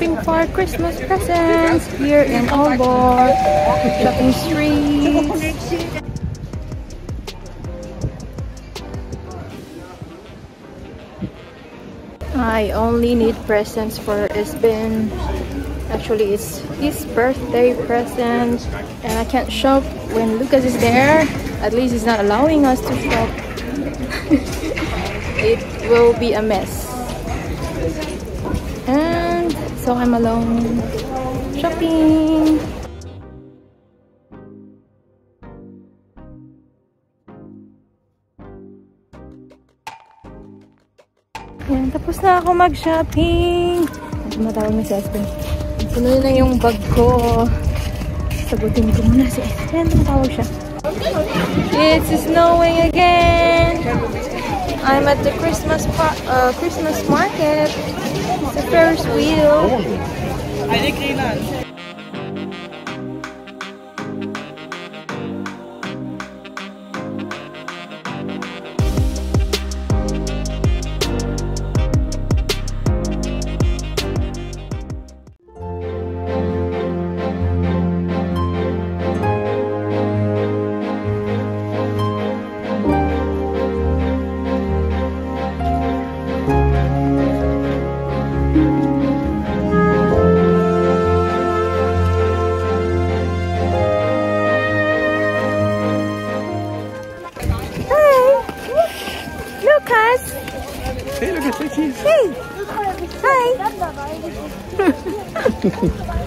shopping for Christmas presents here in Aalborg shopping streets. I only need presents for Esben. Actually, it's his birthday present, and I can't shop when Lucas is there. At least he's not allowing us to shop. it will be a mess. And so I'm alone shopping. Yan, tapos na ako mag-shopping. Tumatawag na si Espen. Puno na yung bag ko. Sagutin ko muna si Espen. Tumatawag siya. It's snowing again. I'm at the Christmas uh, Christmas market. It's a Ferris wheel. Lucas! Hey, look at the cheese. Hey! Hi!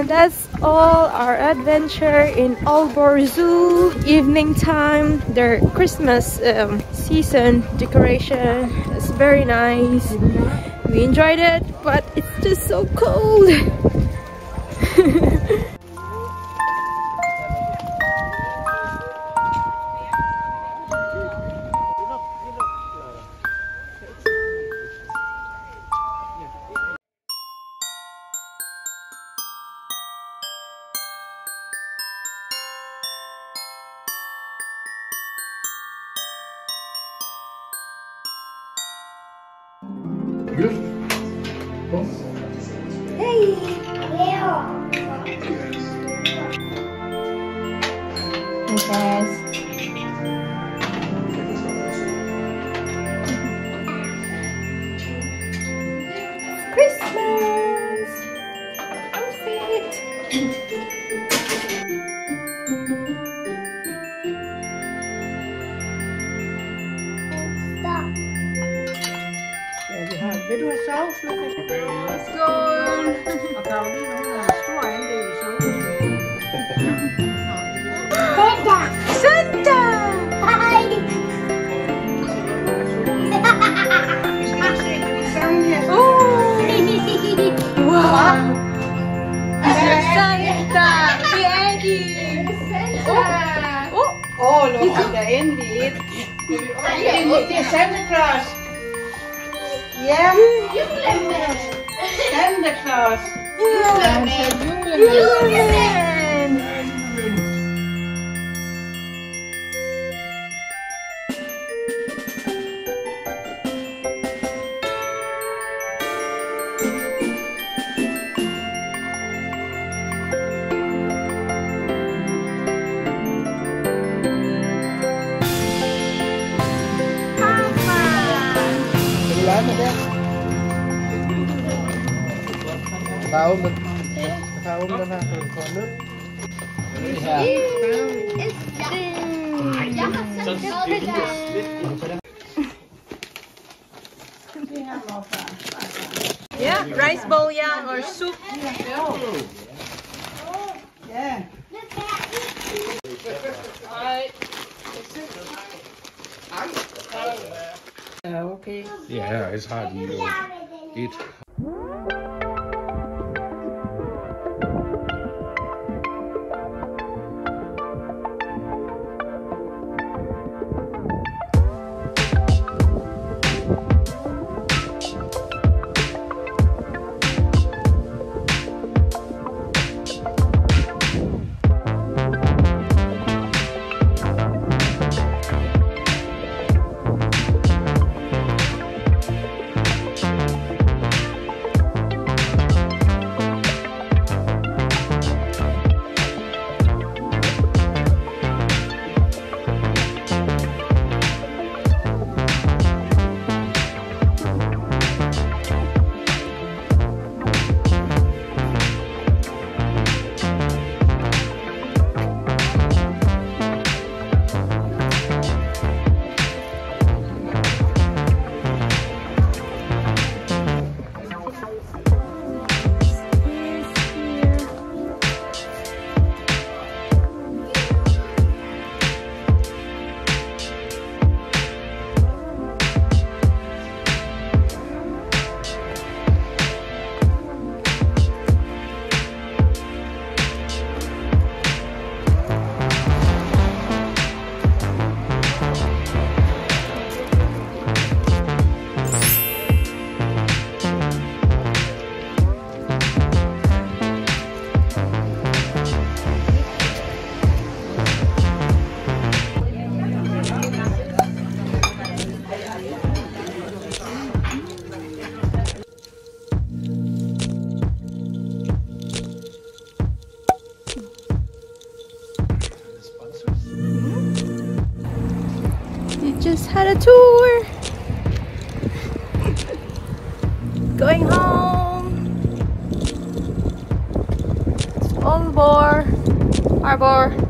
And that's all our adventure in Aalborg Zoo. Evening time, their Christmas um, season decoration. is very nice. We enjoyed it, but it's just so cold. endelig et. Endelig, er Santa Claus. Santa Claus. Tao mình Tao mình là còn nước Yeah, rice bowl yeah, or soup. Yeah. Uh, okay. Yeah, it's hard to eat. eat. Had a tour. Going home. Aalborg Harbor. You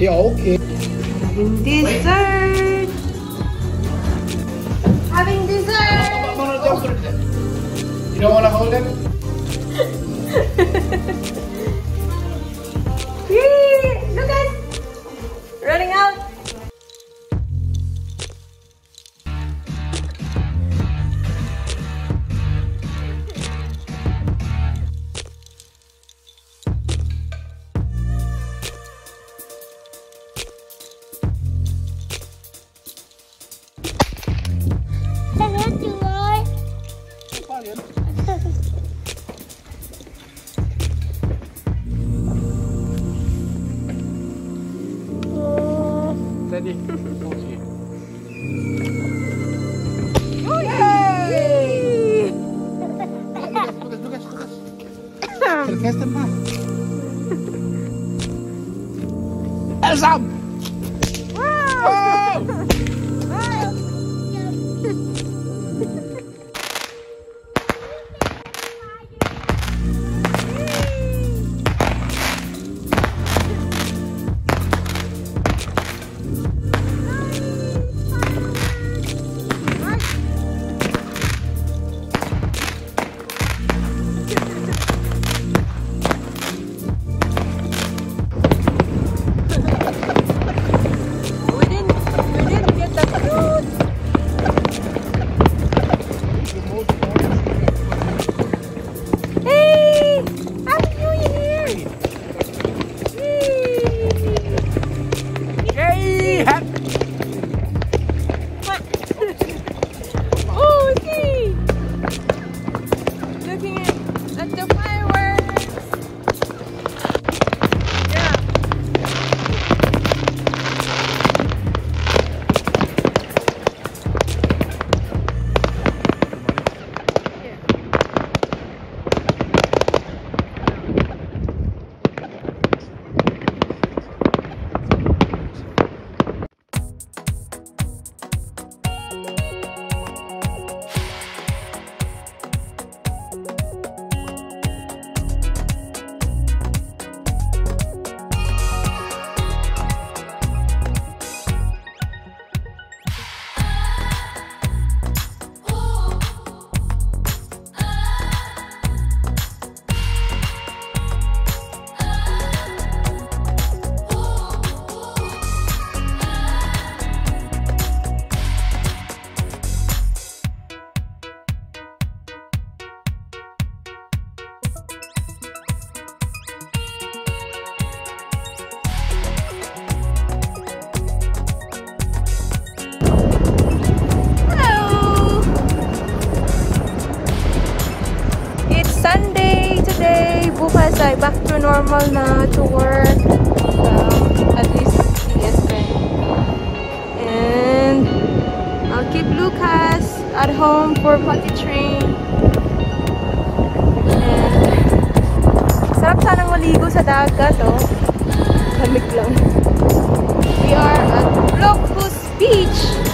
Yeah, okay. Having dessert. Having dessert. You don't want to hold it? Yay! Look at running out. Normal na tour. Um, at least, yes, And I'll keep Lucas at home for potty train. And sarap sanang maligo sa dagat, oh. Lamig lang. We are at Blockhus Beach.